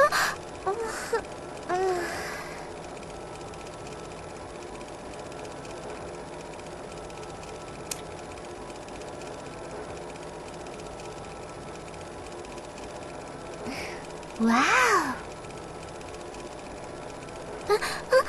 わお。